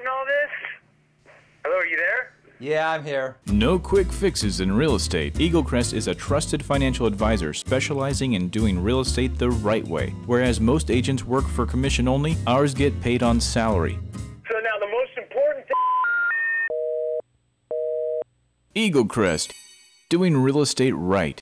in all this? Hello, are you there? Yeah, I'm here. No quick fixes in real estate. Eaglecrest is a trusted financial advisor specializing in doing real estate the right way. Whereas most agents work for commission only, ours get paid on salary. So now the most important thing. Eaglecrest, doing real estate right.